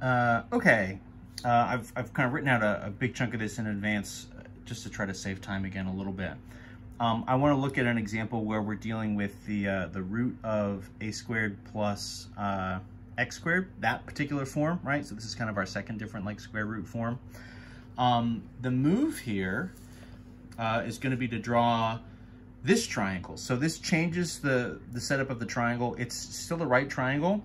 Uh, okay, uh, I've, I've kind of written out a, a, big chunk of this in advance uh, just to try to save time again a little bit. Um, I want to look at an example where we're dealing with the, uh, the root of a squared plus uh, x squared, that particular form, right? So this is kind of our second different like square root form. Um, the move here uh, is going to be to draw this triangle. So this changes the, the setup of the triangle. It's still the right triangle,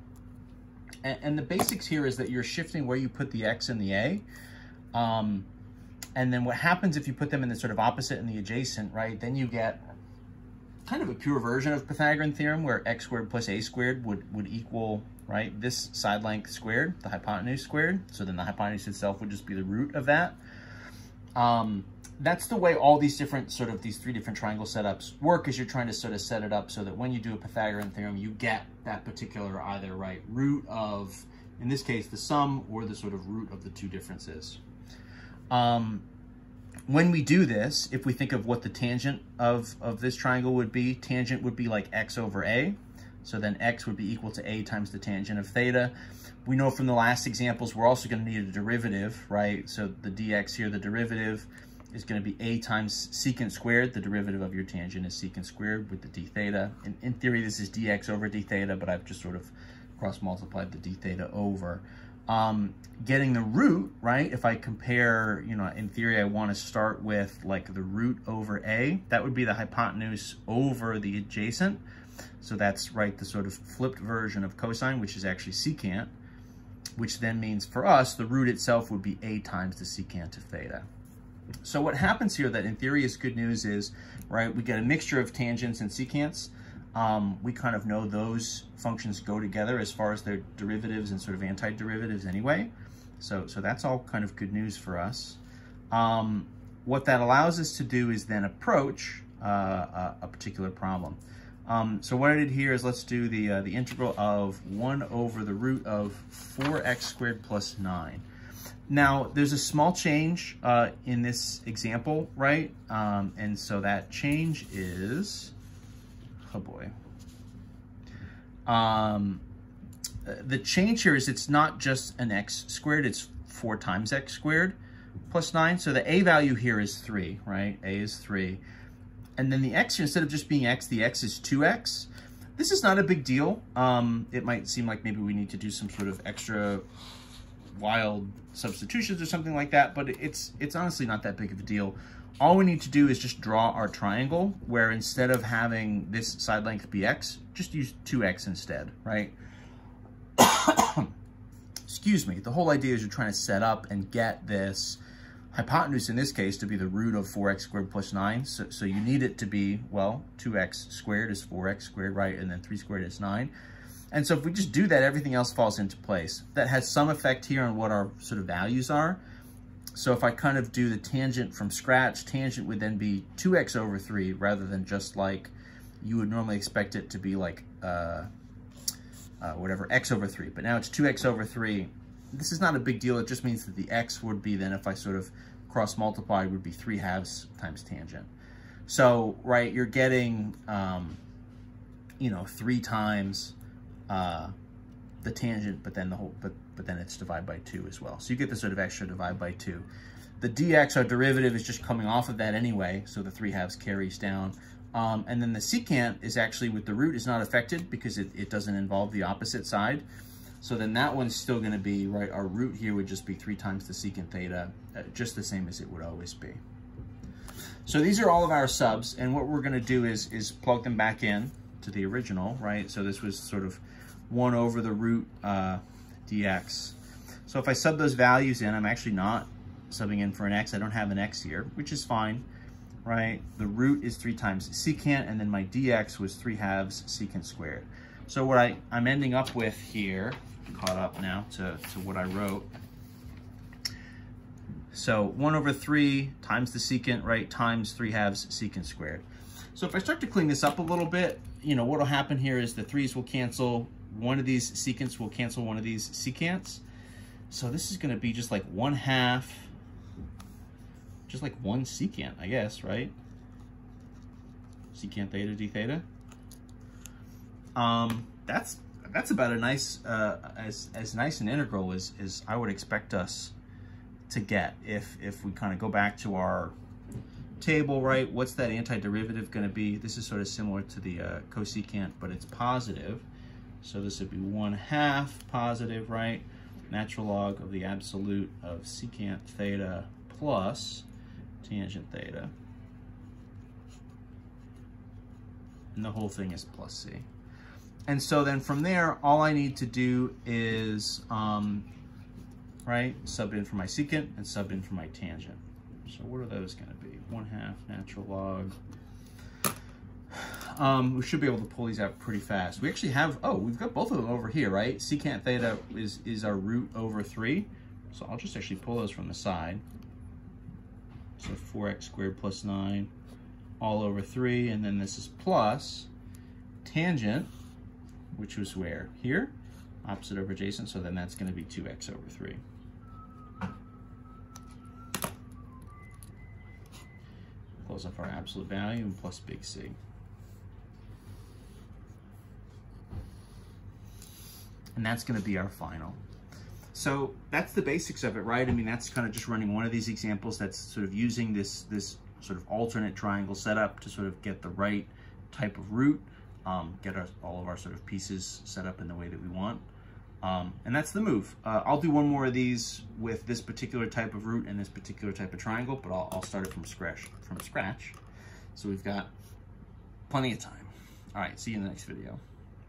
and, and, the basics here is that you're shifting where you put the X and the A. Um, and then what happens if you put them in the sort of opposite and the adjacent, right? Then you get kind of a pure version of Pythagorean theorem where x squared plus a squared would, would equal, right, this side length squared, the hypotenuse squared. So then the hypotenuse itself would just be the root of that. Um, that's the way all these different sort of these three different triangle setups work is you're trying to sort of set it up so that when you do a Pythagorean theorem, you get that particular either right root of, in this case, the sum or the sort of root of the two differences. Um, when we do this, if we think of what the tangent of, of this triangle would be, tangent would be like x over a. So then x would be equal to a times the tangent of theta. We know from the last examples, we're also going to need a derivative, right? So the dx here, the derivative, is going to be a times secant squared. The derivative of your tangent is secant squared with the d theta. In, in theory, this is dx over d theta, but I've just sort of cross-multiplied the d theta over. Um, getting the root, right, if I compare, you know, in theory, I want to start with like the root over a. That would be the hypotenuse over the adjacent. So that's, right, the sort of flipped version of cosine, which is actually secant, which then means for us, the root itself would be a times the secant of theta. So what happens here that in theory is good news is, right, we get a mixture of tangents and secants. Um, we kind of know those functions go together as far as their derivatives and sort of antiderivatives anyway. So, so that's all kind of good news for us. Um, what that allows us to do is then approach uh, a, a, particular problem. Um, so what I did here is let's do the, uh, the integral of 1 over the root of 4x squared plus 9. Now, there's a small change uh, in this example, right? Um, and so that change is, oh boy. Um, the change here is it's not just an x squared, it's 4 times x squared plus 9. So the a value here is 3, right? a is 3. And then the x instead of just being x, the x is 2x. This is not a big deal. Um, it might seem like maybe we need to do some sort of extra wild substitutions or something like that, but it's it's honestly not that big of a deal. All we need to do is just draw our triangle where instead of having this side length be x, just use 2x instead, right? Excuse me. The whole idea is you're trying to set up and get this hypotenuse in this case to be the root of 4x squared plus 9. So, so you need it to be, well, 2x squared is 4x squared, right? And then 3 squared is 9. And so if we just do that, everything else falls into place. That has some effect here on what our sort of values are. So if I kind of do the tangent from scratch, tangent would then be 2x over 3 rather than just like you would normally expect it to be like uh, uh, whatever, x over 3. But now it's 2x over 3. This is not a big deal. It just means that the x would be then, if I sort of cross multiply, would be 3 halves times tangent. So, right, you're getting, um, you know, 3 times uh, the tangent, but then the whole, but, but then it's divided by two as well. So you get the sort of extra divide by two. The dx, our derivative, is just coming off of that anyway, so the 3 halves carries down. Um, and then the secant is actually with the root is not affected because it, it doesn't involve the opposite side. So then that one's still going to be, right, our root here would just be 3 times the secant theta, uh, just the same as it would always be. So these are all of our subs, and what we're going to do is, is plug them back in to the original, right? So this was sort of 1 over the root uh, dx. So if I sub those values in, I'm actually not subbing in for an x. I don't have an x here, which is fine, right? The root is 3 times secant, and then my dx was 3 halves secant squared. So what I, I'm ending up with here, caught up now to, to what I wrote. So 1 over 3 times the secant, right, times 3 halves secant squared. So if I start to clean this up a little bit, you know, what will happen here is the 3's will cancel, one of these secants will cancel one of these secants. So this is going to be just like one half, just like one secant, I guess, right? Secant theta d theta. Um, that's that's about a nice, uh, as, as nice an integral as, as I would expect us to get if, if we kind of go back to our table, right? What's that antiderivative going to be? This is sort of similar to the uh, cosecant, but it's positive. So this would be 1 half positive, right? Natural log of the absolute of secant theta plus tangent theta. And the whole thing is plus c. And so then from there, all I need to do is, um, right, sub in for my secant and sub in for my tangent. So what are those going to be? 1 half natural log. Um, we should be able to pull these out pretty fast. We actually have, oh, we've got both of them over here, right? Secant theta is, is our root over 3. So I'll just actually pull those from the side. So 4x squared plus 9 all over 3. And then this is plus tangent, which was where? Here? Opposite over adjacent. So then that's going to be 2x over 3. Close off our absolute value and plus big C. And that's going to be our final. So that's the basics of it, right? I mean, that's kind of just running one of these examples that's sort of using this, this sort of alternate triangle setup to sort of get the right type of root, um, get our, all of our sort of pieces set up in the way that we want. Um, and that's the move. Uh, I'll do one more of these with this particular type of root and this particular type of triangle, but I'll, I'll start it from scratch. From scratch. So we've got plenty of time. All right, see you in the next video.